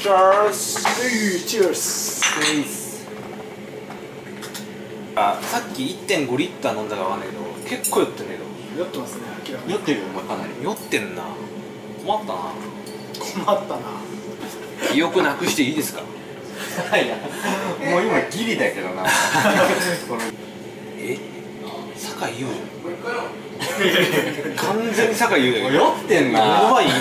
チャースチュースあさっき1.5リッター飲んだかわかんないけど結構酔ってんね酔ってますね明らかに酔ってるよお前かなり。酔ってんな。困ったな。困ったな。記憶なくしていいですか？いやもう今ギリだけどな。え？酒井優じゃん完全に酒井優だけど。酔ってんな。やばい今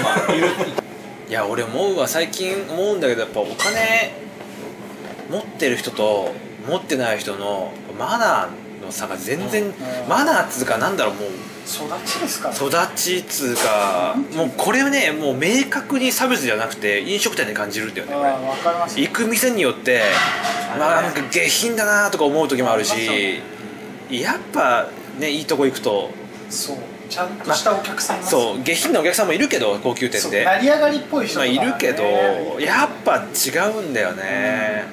いや俺思うわ。最近思うんだけどやっぱお金持ってる人と持ってない人のマナーの差が全然、うんマナーっつうかなんだろうもう。育ちですから。育ちっつうかもうこれはねもう明確に差別じゃなくて飲食店で感じるんだよね行く店によってまあなんか下品だなとか思う時もあるしやっぱねいいとこ行くとそうちゃんとしたお客さんそう下品なお客さんもいるけど高級店で。成り上がりっぽい人まあいるけどやっぱ違うんだよね。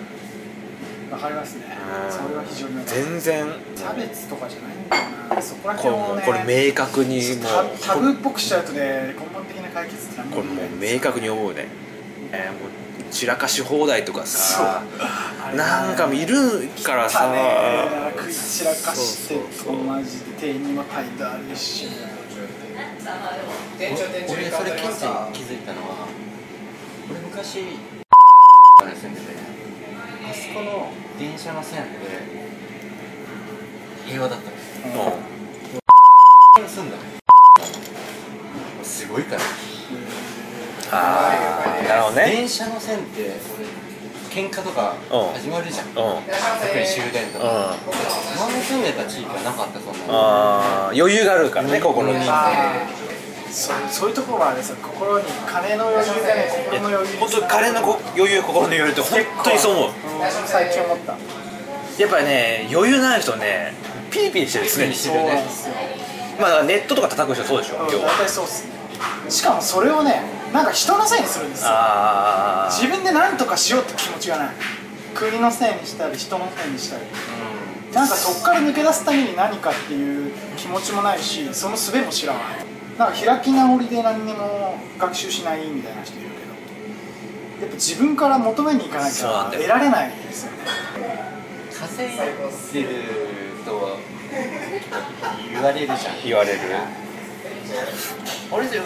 わかりますね。うん。それは非常に全然。差別とかじゃないんだよな。そこらこ辺もねれこれ明確にもタうタブーっぽくしちゃうとね根本的な解決って何これもう明確に思うね、えーもう散らかし放題とかさなんかいるからさ。散らかしてそうそうそうマジで店員にも態度あるし俺それ気づいたのは俺昔あれ住んでてあそこの電車の線って平和だったんですよ。うん。に住んだ。のすごいからああなるほどね。電車の線って喧嘩とかうん。始まるじゃん。うん。特に終電とうん。か前に住んでた地域はなかったそんなのあー余裕があるからね心にあーそうそういうところはあれですよ。心に金の余裕がね心の余裕。本当に金のこ余裕心の余裕って本当にそう思う。最近思った。やっぱりね余裕ない人ねピリピリしてる常に。そうなんですよ。まあネットとか叩く人そうでしょうん大要は。体そうっすね。しかもそれをねなんか人のせいにするんですよ。あ自分で何とかしようって気持ちがない。国のせいにしたり人のせいにしたり。なんかそこから抜け出すために何かっていう気持ちもないしその術も知らない。なんか開き直りで何にも学習しないみたいな人いるけど。やっぱ自分から求めに行かなきそうなんだよ。ゃ得られないですよね。稼いでると言われるじゃん。言われる。俺じゃ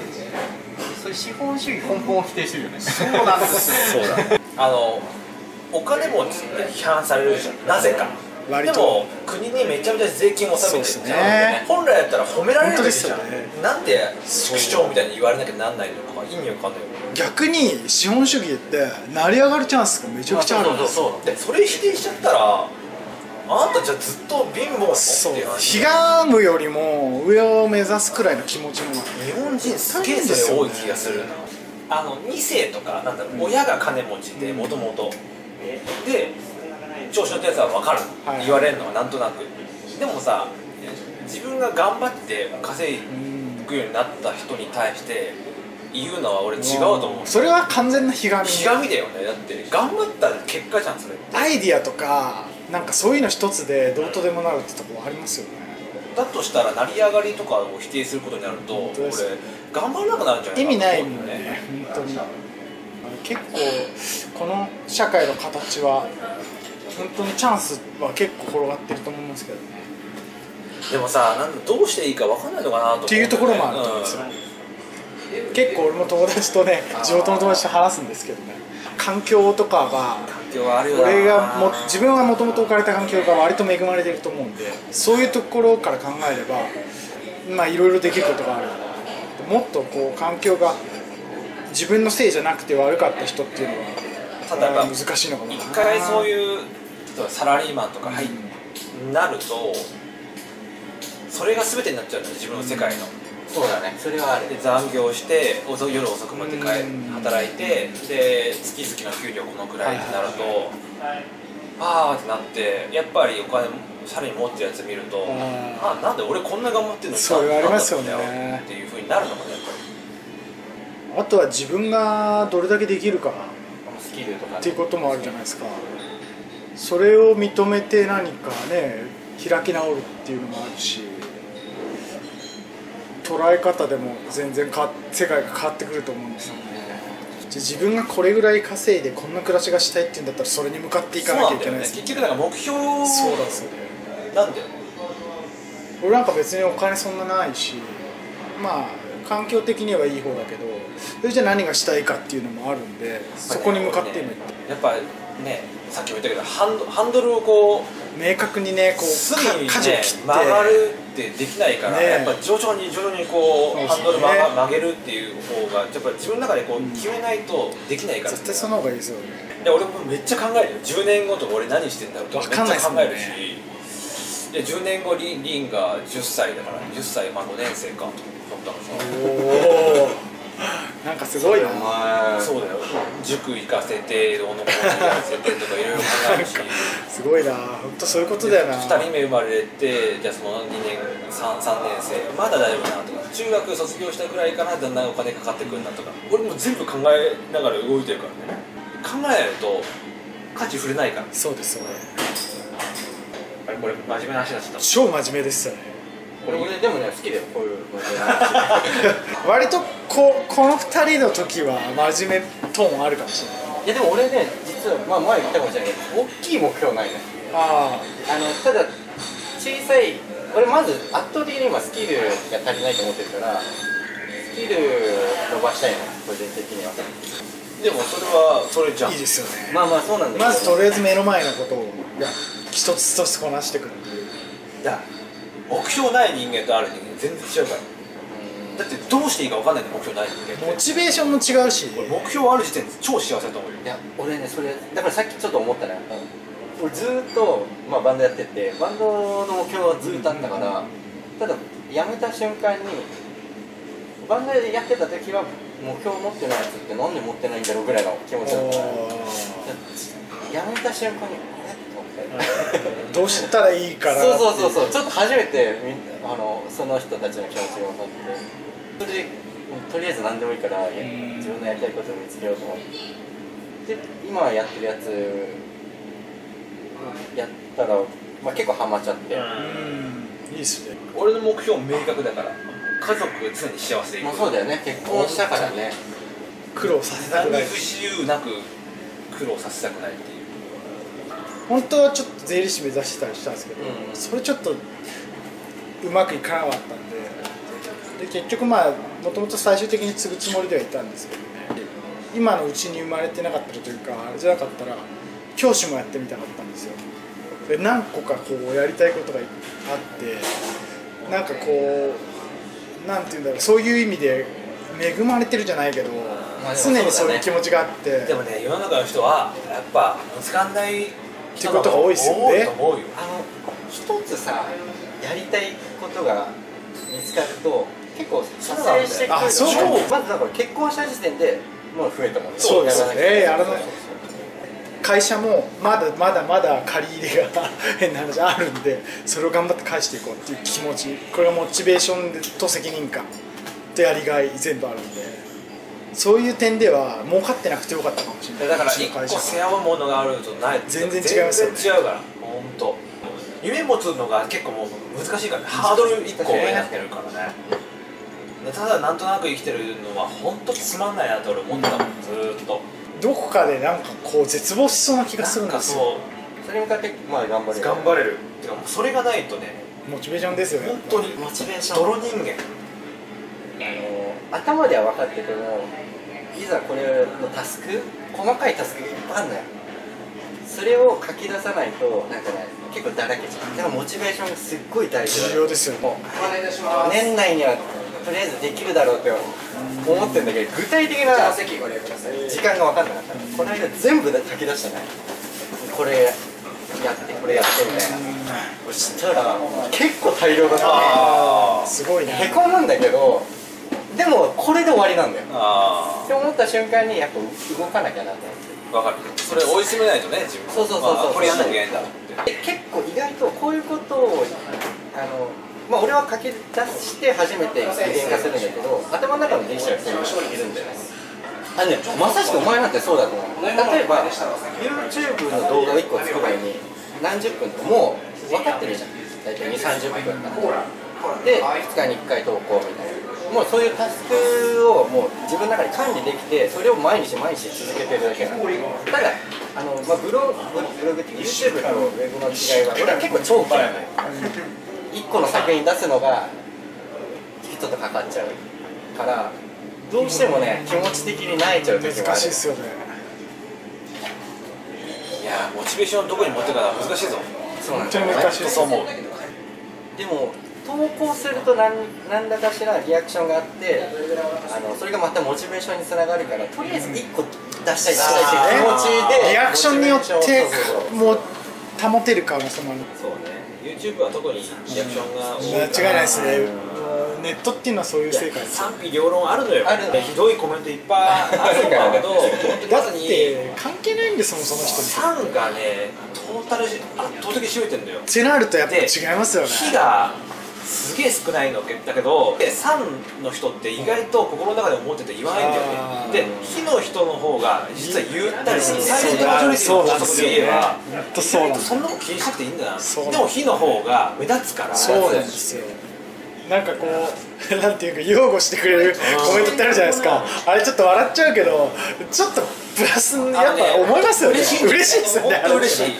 それ資本主義根本を否定してるよね。そうなんです。よそうだ。あのお金持ちって批判されるじゃん。なぜか。割と。でも国にめちゃめちゃ税金を納めてるじゃん。ね。本来だったら褒められるべきじゃん、本当ですよね。なんで副長みたいに言われなきゃなんないのか意味わかんないよ逆に資本主義って成り上がるチャンスがめちゃくちゃあるんですよ。そうそうそう。でそれ否定しちゃったらあんたじゃあずっと貧乏なのそう。ひがむよりも上を目指すくらいの気持ちの方が。日本人すげえそれ多い気がするな。あの2世とかなんだろう親が金持ちでもともと。で調子乗ったやつは分かる、はい言われるのはなんとなく。でもさ自分が頑張って稼ぐようになった人に対して言うのは俺違うと思う。それは完全なひがみ。ひがみだよね。だって頑張った結果じゃんそれアイディアとかなんかそういうの一つでどうとでもなるってところありますよね。だとしたら成り上がりとかを否定することになると俺頑張らなくなるんじゃない意味ないもんね本当に。結構この社会の形は本当にチャンスは結構転がってると思いますけどね。でもさなんだどうしていいか分かんないのかなとね。っていうところもあると思うんですよ、結構俺も友達とね地元の友達と話すんですけどね。環境とかが環境はあるよな。俺がも自分がもともと置かれた環境が割と恵まれてると思うんでそういうところから考えればまあいろいろできることがある。もっとこう環境が自分のせいじゃなくて悪かった人っていうのはただ難しいのかもな。一回そういう例えばサラリーマンとか入っなるとそれが全てになっちゃうんだよ自分の世界の、そうだね。それはある。で残業して遅夜遅くまで帰うん。働いてで月々の給料このくらいってなると、ああってなってやっぱりお金さらに持ってるやつ見ると、ああなんで俺こんな頑張ってんの？にそれはありますよね。なんだろうっていうふうになるのかねやっぱあとは自分がどれだけできるかスキルとかっていうこともあるじゃないですか。それを認めて何かね開き直るっていうのもあるし捉え方でも全然か世界が変わってくると思うんですよね。じゃあ自分がこれぐらい稼いでこんな暮らしがしたいっていうんだったらそれに向かっていかなきゃいけない。です結局なんか目標そうだそうだなんだよね。俺なんか別にお金そんなないしまあ環境的にはいい方だけどそれじゃあ何がしたいかっていうのもあるんでそこに向かって今やっぱねさっきも言ったけどハンドハンドルをこう明確にねこうすぐにねか舵を切って曲がるってできないから、ねやっぱ徐々に徐々にこうね。ハンドル曲が曲げるっていう方がやっぱ自分の中でこう決めないとできないから、絶対その方がいいですよね。で俺もめっちゃ考えるよ。10年後とか俺何してんだろうとかめっちゃ考えるし。で10年後リンリンが10歳だから10歳まあ5年生か。と思ったのさ。おおなんかすごいな。そうだよ。塾行かせてどうのこうのやらせてとかいろいろ考えるし。すごいな。本当そういうことだよな。2人目生まれてじゃあその2年 3, 3年生まだ大丈夫だなとか。中学卒業したぐらいからだんだんお金かかってくるなとか。俺も全部考えながら動いてるからね。考えないと価値触れないから。そうですそうですあれこれ真面目な話になっちゃった。超真面目ですよね。これ俺でもね好きだよこういう真面目な話。割とここの2人の時は真面目トーンあるかもしれない。いやでも俺ね実はまあ前言ったかもしれないけど大きい目標ないね。ああのただ小さい俺まず圧倒的に今スキルが足りないと思ってるからスキル伸ばしたいの個人的には。でもそれはそれじゃん。あいいですよね。まあまあそうなんだけど。まずとりあえず目の前のことをいや一つ一つこなしてくるだ目標ない人間とある人間全然違うからだってどうしていいか分かんないんだよ目標ないモチベーションも違うし。俺目標ある時点で超幸せだと思うよ。いや俺ねそれだからさっきちょっと思ったね、俺ずーっと、まあ、バンドやっててバンドの目標はずーっとあったからただ辞めた瞬間にバンドでやってた時は目標持ってないやつってなんで持ってないんだろうぐらいの気持ちだった辞めた瞬間にあれ？と思って。どうしたらいいかなそうそうそうそう。ちょっと初めてみあのその人たちの気持ちが分かってそれでとりあえず何でもいいからや自分のやりたいことを見つけようと思って。で今やってるやつやったら、まあ、結構ハマっちゃって、うん。いいっすね。俺の目標明確だから家族が常に幸せでいまあ、そうだよね。結婚したからね。苦労させたくない。何不自由なく苦労させたくないっていう。本当はちょっと税理士目指してたりしたんですけど、うん。それちょっとうまくいかなかったんでで結局まあもともと最終的に継ぐつもりではいたんですけどね。今のうちに生まれてなかったというかあれじゃなかったら教師もやってみたかったんですよ。で何個かこうやりたいことがあってなんかこうなんていうんだろうそういう意味で恵まれてるじゃないけど、まあでも常にそういう気持ちがあって。でもね世の中の人はやっぱ見つかんないってことが多いっすよね。あの一つさやりたいことが見つかると結構撮影してくる。あそう超まずだから結婚した時点でもう増えたもんね。そうですよね。やらない会社もまだまだまだ借り入れが変な話あるんでそれを頑張って返していこうっていう気持ちこれがモチベーションと責任感とやりがい全部あるんでそういう点では儲かってなくてよかったかもしれない。だからうちの一個会社。背負うものがあるとない全然違いますよね。全然違うから本当夢持つのが結構もう難しいからね。ハードル一個上になってるからね。でただなんとなく生きてるのは本当つまんないなって俺思ったもんずーっと。どこかでなんかこう絶望しそうな気がするんですよ。そそれに向かってまあ頑張れる。う頑張れる。てかもうそれがないとねモチベーションですよね。本当にモチベーション泥人間。あの頭では分かっててもいざこれのタスク細かいタスクがいっぱいあるのよ。それを書き出さないとなんかね結構だらけちゃうだからモチベーションがすっごい大事だ重要ですよね。もう年内にはとりあえずできるだろうって思ってるんだけど具体的な時間が分かんなかった。のこの間全部で書き出したね。これやってこれやってみたいな。そしたら結構大量だったすごいね。へこむんだけどでもこれで終わりなんだよ。あって思った瞬間にやっぱ動かなきゃなって。あ分かる。それ追い詰めないとね自分そうそうそうそうあこれやんなきゃいけないんだ結構意外とこういうことをあのまあ俺は書き出して初めて具現化するんだけど頭の中の電子はそういう人いるんだよね。あねまさしくお前なんてそうだと思う。例えば YouTube の動画を1個作るのに何十分ともう分かってるじゃん。大体2 3 0分だから。で2日に1回投稿みたいな。もうそういうタスクをもう自分の中で管理できてそれを毎日毎日続けてるだけなのただあの、まあ、ブログブログっていうか YouTube とウェブの違いは俺は結構長期なの1個の作品出すのがちょっとかかっちゃうからどうしてもね気持ち的に泣いちゃう時もある。難しいっすよね。いやーモチベーションどこに持ってか難しいぞ。そうなん本当に難しいっす。そう思う。でも投稿すると何何らかしらリアクションがあってあのそれがまたモチベーションにつながるからとりあえず1個出したい出したいって気持ちで。リアクションによってもう保てる可能性もある。そうね YouTube は特にリアクションが多い間違いないですね。ネットっていうのはそういう世界です。賛否両論あるのよ。ある。ひどいコメントいっぱいあるんだけどだって関係ないんですもんその人に。酸がねトータル圧倒的に占めてんだよ。ってなるとやっぱ違いますよね。火がすげえ少ないのだけどで酸の人って意外と心の中で思ってて言わないんだよね。で火の人の方が実は言ったりする。サイレントマジョリティの法則で言えばそんなこと気にしなくていいんだなでも火の方が目立つから。そうなんですよ。なんかこうなんていうか擁護してくれるコメントってあるじゃないですか。あれちょっと笑っちゃうけどちょっとプラスにやっぱ思いますよね。嬉しい嬉しいですよね。本当嬉しい。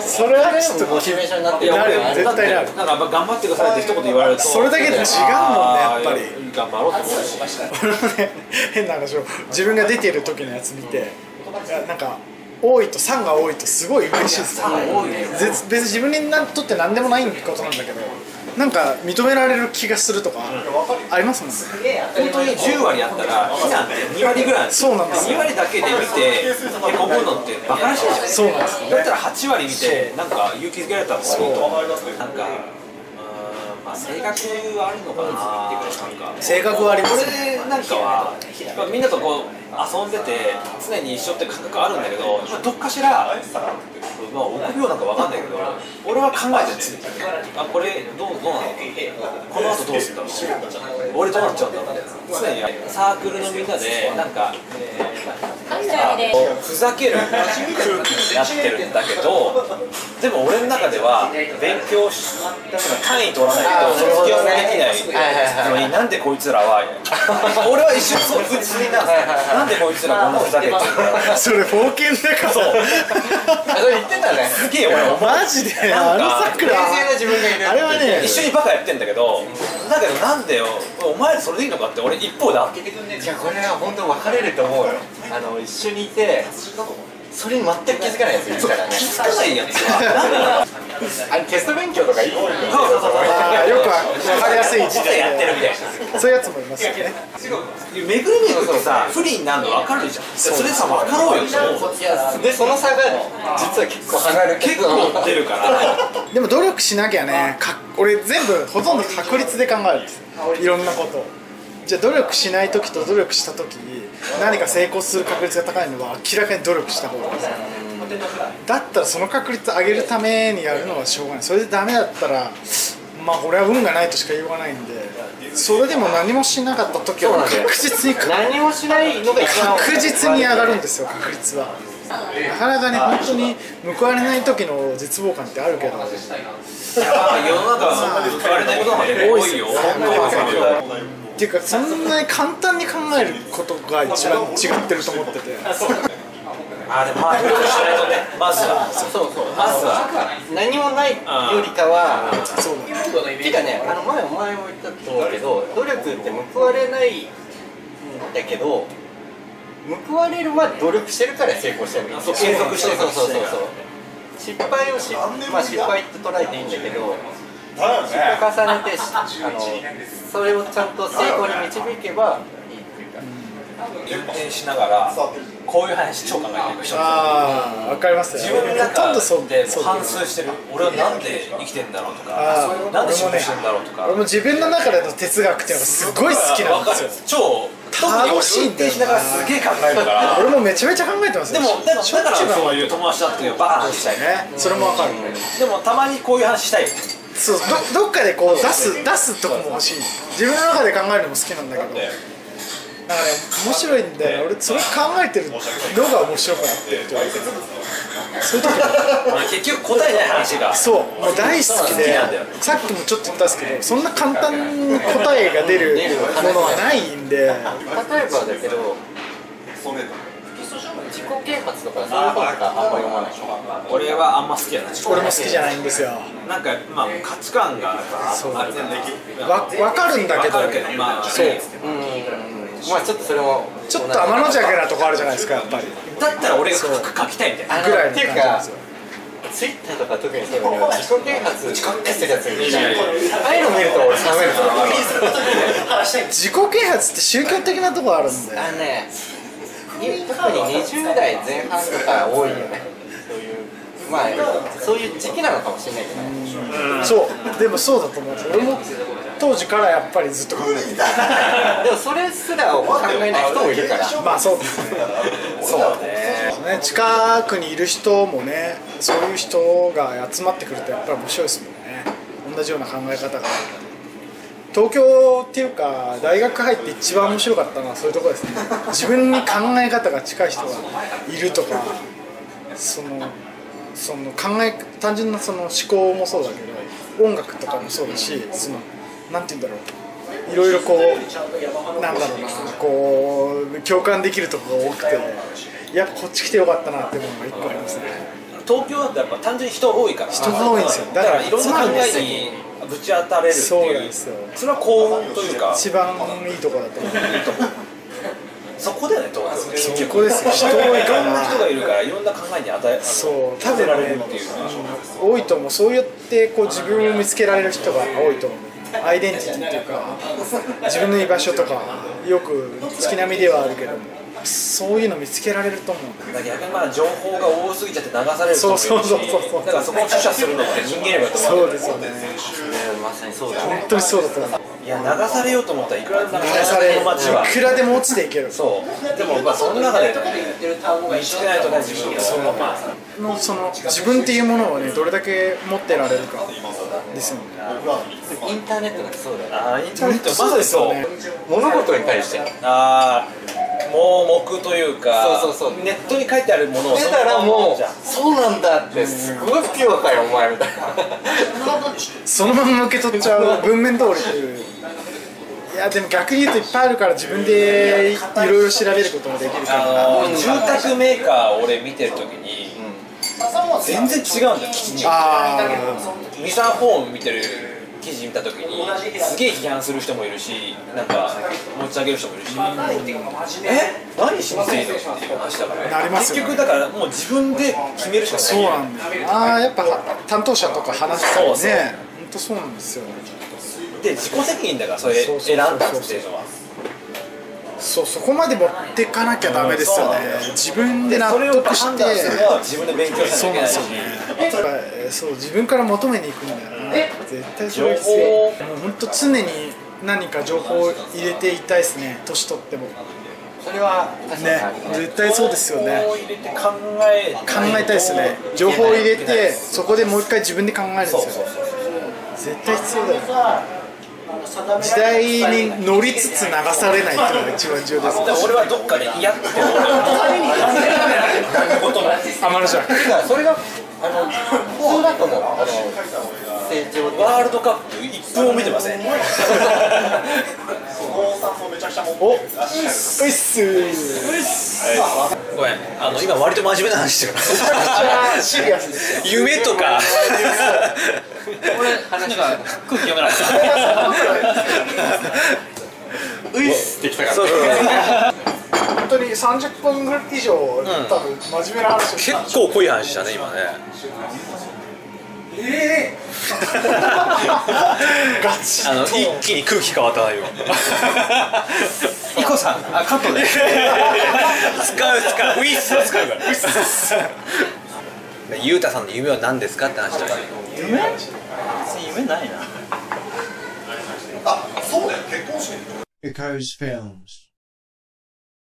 それはちょっとモチベーションになってなるよ絶対なる。なんか頑張ってくださいって一言言われるとそれだけで違うもんねやっぱり。頑張ろうと思うし俺もね変な話を自分が出てる時のやつ見ていやなんか多いと3が多いとすごい嬉しいですよ3多いねぜ別に自分にとって何でもないことなんだけどなんか認められる気がするとかありますもんね。本当に10割あったら火なんて2割ぐらいそうなんですよ。2割だけで見てへこむのってバカらしいじゃん。そうなんですよだったら8割見てなんか勇気づけられたらもういいと思う。なんかまあ性格はあるのかなっていうかなんか。性格はあります俺なんかは、まあ、みんなとこう遊んでて常に一緒って感覚あるんだけど、まあ、どっかしら、まあ、臆病なんかわかんないけど俺は考えてるんですよ。あこれどうどうなの？この後どうするんだろう？俺どうなっちゃうんだろう？常に。サークルのみんなでなんかなんかこうふざける空気になってるんだけどでも俺の中では勉強し単位取らないと卒業もできないのになんでこいつらは俺は一瞬そう普通にななんでこいつらこんなふざけてるそれ冒険だから。そうあそれ言ってたね。すげえ俺マジであのさく冷らあれはね一緒にバカやってんだけどだけどなんでよ。お前らそれでいいのかって俺一方であってじゃあこれは本当分かれると思うよ。あの一緒にいてそれに全く気づかないやついるからね。気づかないやつはあのテスト勉強とかいいよそうそうそう。よくわかりやすい時代やってるみたいなそう。いうやつもいますよね巡り巡ってさ不利になるの分かるじゃん。それさ分かろうよ。でその差が実は結構離れる結構出るから。でも努力しなきゃね。か俺全部ほとんど確率で考えるんですいろんなこと。をじゃあ努力しない時と努力した時何か成功する確率が高いのは明らかに努力した方が。いいですだったらその確率上げるためにやるのはしょうがない。それでダメだったらまあこれは運がないとしか言いようがないんでそれでも何もしなかった時は確実に何もしないのが確実に上がるんですよ確率は。なかなかね本当に報われない時の絶望感ってあるけど。まあ世の中は報われないことが多いよ。っていうかそんなに簡単に考えることが一番違ってると思っててあでもまあ努力しないとね。まずは。そうそう。まずは。何もないよりかはそう。だねてかねあの前お前も言ったと思うけど。努力って報われないんだけど報われるまで努力してるから成功してる継続してるそうそうそうそう。失敗をし、まあ、失敗って捉えていいんだけど失敗を重ねてしあのそれをちゃんと成功に導けば運転しながらこういう話超考えてる人ああ分かりますよ自分のほとん中どそうで反芻してる俺はなんで生きてんだろうとかなんで失敗してんだろうとか俺も自分の中での哲学っていうのがすごい好きなんですよ超楽しいんだよな運転しながらすげえ考えるから俺もめちゃめちゃ考えてますでもだからしょっだからそういう友達だっていうバカな話したいねねそれも分かるでもたまにこういう話したいそうどどっかでこう出す出すとこも欲しい自分の中で考えるのも好きなんだけどだから面白いんだよ俺それ考えてるのが面白くなってるというかそういう時結局答えない話が。そうもう大好きでさっきもちょっと言ったんですけどそんな簡単に答えが出るものはないんで。例えばだけど自己啓発とかそういう本とかあんまり読まない俺はあんま好きじゃない。俺も好きじゃないんですよ。なんかまあ価値観があるから。わ分かるんだけど。わかるけどまあそうまあちょっとそれもちょっと天の邪気なとこあるじゃないですかやっぱり。だったら俺が書きたいみたいな。ぐらいのっていうか感じなんですよツイッターとか特にそうだけど自己啓発してるやついるじゃんああいうの見ると俺冷める自己啓発って宗教的なとこあるんであのね特に20代前半とか多いよねまあそういう時期なのかもしれないけどね。そうでもそうだと思う。んですよ俺も当時からやっぱりずっと考えてた。でもそれすらを考えない人もいるから。まあそうですね。そうねね。近くにいる人もねそういう人が集まってくるとやっぱり面白いですもんね。同じような考え方が。東京っていうか大学入って一番面白かったのはそういうところですね。自分に考え方が近い人がいるとかそのその考え単純なその思考もそうだけど音楽とかもそうだしそのなんて言うんだろう。いろいろこうなんだろうなこう共感できるところが多くてやっぱこっち来てよかったなって思うのが一個ありますね。東京だとやっぱ単純に人多いから。人が多いんですよ。だからいろんな考えにぶち当たれるっていう。そうなんですよ。それは幸運というか。一番いいところだと思うそこだよね東京結そ局こですよ。人多いろんな人らがいるからいろんな考えに与えそう。多分ねるっていうのは多いと思うそうやってこう自分を見つけられる人が多いと思う。アイデンティティというか自分の居場所とかよく月並みではあるけどもそういうの見つけられると思う。逆にまあ情報が多すぎちゃって流される人もいるしそうそうそうそうだからそこを取捨するのって人間力だと思うそうですよね。まさにそうだね。本当にそうだと思ういや流されようと思ったらいくらでも流流されこの街は。いくらでも落ちていける。そう。でもまあその中でね見つけないとね自分をまあのその自分っていうものをねどれだけ持ってられるかですよね。インターネットなんてそうだよね。あーインターネットまさにそう物事に対して。ああ盲目というかそうそうそう。ネットに書いてあるものを出たらもうそうなんだってすごいピュアかよお前みたいな。そのまま受け取っちゃう文面通りという。いやでも逆に言うといっぱいあるから自分でいろいろ調べることもできるから。あの住宅メーカーを俺見てるときに全然違うんだよ記事あミサフォーム見てる記事見たときにすげえ批判する人もいるしなんか持ち上げる人もいるし。え？何しますいいのっていう話だから。なりますよね。結局だからもう自分で決めるしかない。そうなんだよああやっぱ担当者とか話したりね。そうそう。本当そうなんですよ。ねで自己責任だからそれそうそう選んだっていうのは。そうそこまで持ってかなきゃダメですよね。自分で納それを得して。判断するのは自分で勉強しそうなきゃいけないしなんですよね。やっぱそう自分から求めに行くんだよな。絶対それ必情報要もう本当常に何か情報を入れていたいですね。年取っても。ねそれは確かに。あるね絶対そうですよね。情報を入れて考え考えたいですね。情報を入れてそこでもう一回自分で考えるんですよ。そうそうそう絶対必要だよ時代に乗りつつ流されないっていうのが一番重要ですでも俺はどっかで嫌って思う何事も天のじゃんそれがあの普通だと思う。あの成長ワールドカップ1分も見てません。おうっす。ごめん。あの今割と真面目な話してるシリアスです夢とか。俺話が空気読めなかった。ういっす。ってきたからそうそう本当に30分以上、多分真面目な話結構濃い話だね今ねええガチあの一気に空気変わったな今。イコさんあカットで。使う使う。ウィッスは使うから。ゆうたさんの夢は何ですかって話だよ。夢？夢ないな。Echoes Films.